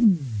Mm.